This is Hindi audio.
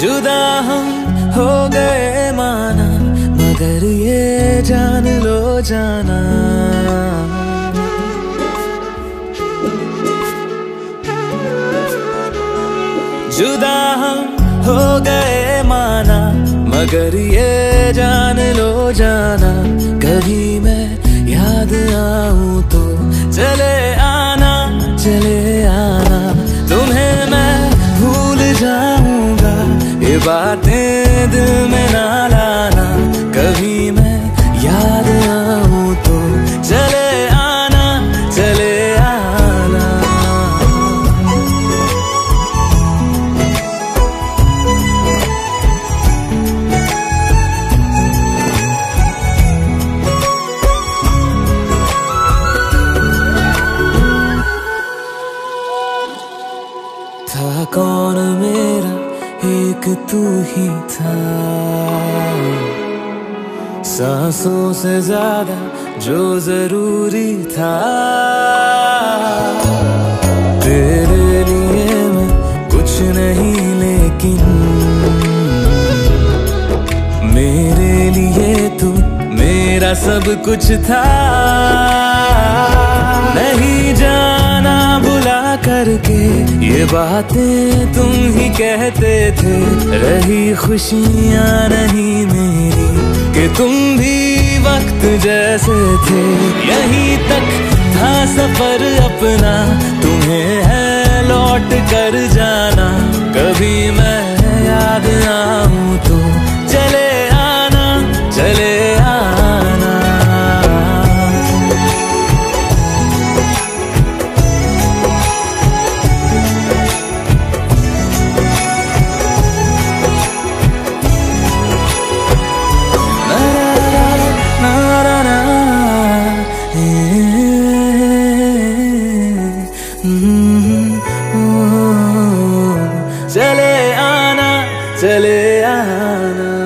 जुदा हम हो गए माना, मगर ये जान लो जाना। जुदा हम हो गए माना, मगर ये जान लो जाना। कभी मैं याद आऊँ तो चले बातें दिल में ना एक तू ही था। सांसों से ज़्यादा जो ज़रूरी था। तेरे लिए मैं कुछ नहीं, लेकिन मेरे लिए तू मेरा सब कुछ था। नहीं जाना बुला करके बातें तुम ही कहते थे। रही खुशियाँ नहीं मेरी, कि तुम भी वक्त जैसे थे। यहीं तक था सफ़र अपना, तुम्हें है लौट कर जाना। कभी मैं चले आना चले आना